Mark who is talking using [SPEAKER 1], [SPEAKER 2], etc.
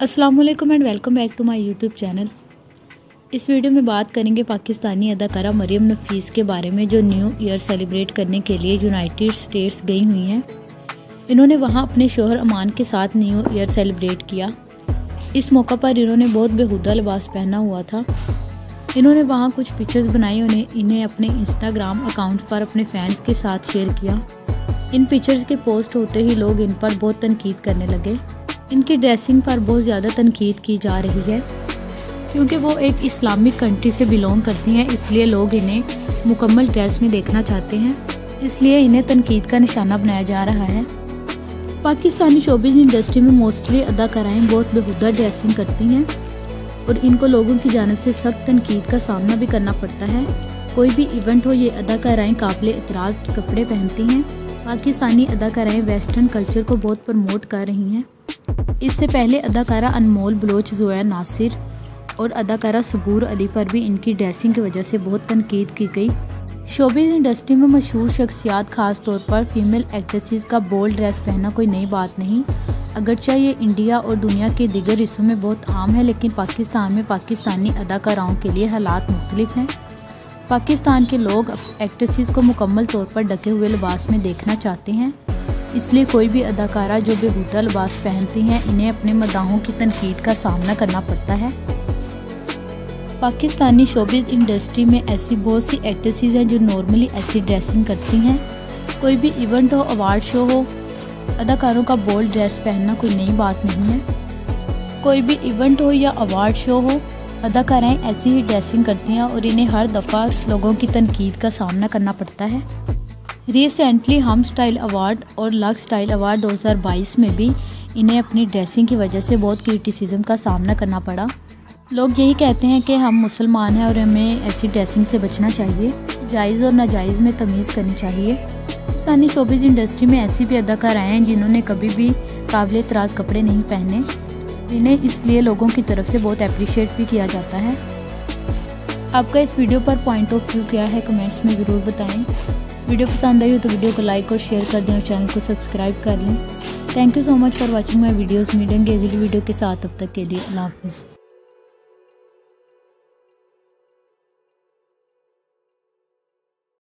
[SPEAKER 1] अस्सलाम वालेकुम and welcome back to my YouTube channel इस वीडियो में बात करेंगे पाकिस्तानी अदाकारा मरियम नफीस के बारे में, जो न्यू ईयर सेलिब्रेट करने के लिए यूनाइटेड स्टेट्स गई हुई हैं। इन्होंने वहाँ अपने शोहर अमान के साथ न्यू ईयर सेलिब्रेट किया। इस मौका पर इन्होंने बहुत बेहुदा लिबास पहना हुआ था। इन्होंने वहाँ कुछ पिक्चर्स बनाई, उन्हें इन्हें अपने इंस्टाग्राम अकाउंट पर अपने फैंस के साथ शेयर किया। इन पिक्चर्स के पोस्ट होते ही लोग इन पर बहुत तनकीद करने लगे। इनकी ड्रेसिंग पर बहुत ज़्यादा तनकीद की जा रही है, क्योंकि वो एक इस्लामिक कंट्री से बिलोंग करती हैं, इसलिए लोग इन्हें मुकम्मल ड्रेस में देखना चाहते हैं। इसलिए इन्हें तनकीद का निशाना बनाया जा रहा है। पाकिस्तानी शोबिज़ इंडस्ट्री में मोस्टली अदाकाराएँ बहुत बेहुदा ड्रेसिंग करती हैं, और इनको लोगों की जानब से सख्त तनकीद का सामना भी करना पड़ता है। कोई भी इवेंट हो, ये अदाकाराएँ काबिल एतराज़ कपड़े पहनती हैं। पाकिस्तानी अदाकाराएँ वेस्टर्न कल्चर को बहुत प्रमोट कर रही हैं। इससे पहले अदाकारा अनमोल, बलोच, जोया नासिर और अदाकारा सबूर अली पर भी इनकी ड्रेसिंग की वजह से बहुत तनकीद की गई। शोबिज इंडस्ट्री में मशहूर शख्सियात, खास तौर पर फीमेल एक्ट्रेसेस का बोल्ड ड्रेस पहनना कोई नई बात नहीं। अगरचे ये इंडिया और दुनिया के दिगर हिस्सों में बहुत आम है, लेकिन पाकिस्तान में पाकिस्तानी अदाकाराओं के लिए हालात मुख्तलिफ़ हैं। पाकिस्तान के लोग एक्ट्रेसेस को मुकम्मल तौर पर ढके हुए लिबास में देखना चाहते हैं। इसलिए कोई भी अदाकारा जो बेहूदा लिबास पहनती हैं, इन्हें अपने मदाहों की तनकीद का सामना करना पड़ता है। पाकिस्तानी शोबिज इंडस्ट्री में ऐसी बहुत सी एक्ट्रेसेस हैं जो नॉर्मली ऐसी ड्रेसिंग करती हैं। कोई भी इवेंट हो, अवार्ड शो हो, अदाकारों का बोल्ड ड्रेस पहनना कोई नई बात नहीं है। कोई भी इवेंट हो या अवार्ड शो हो, अदाकाराएँ ऐसी ही ड्रेसिंग करती हैं और इन्हें हर दफ़ा लोगों की तनकीद का सामना करना पड़ता है। रिसेंटली हम स्टाइल अवार्ड और लक स्टाइल अवार्ड 2022 में भी इन्हें अपनी ड्रेसिंग की वजह से बहुत क्रिटिसिज्म का सामना करना पड़ा। लोग यही कहते हैं कि हम मुसलमान हैं और हमें ऐसी ड्रेसिंग से बचना चाहिए। जायज़ और नाजायज़ में तमीज़ करनी चाहिए। पाकिस्तानी शोबिज़ इंडस्ट्री में ऐसी भी अदाकार आए हैं जिन्होंने कभी भी काबिल तराज कपड़े नहीं पहने। जिन्हें इसलिए लोगों की तरफ़ से बहुत अप्रिशिएट भी किया जाता है। आपका इस वीडियो पर पॉइंट ऑफ़ व्यू क्या है? कमेंट्स में ज़रूर बताएँ। वीडियो पसंद आई हो तो वीडियो को लाइक और शेयर कर दें और चैनल को सब्सक्राइब कर लें। Thank you so much for watching my videos मिलेंगे अगली वीडियो के साथ अब तक के लिए, अल्लाह हाफिज़।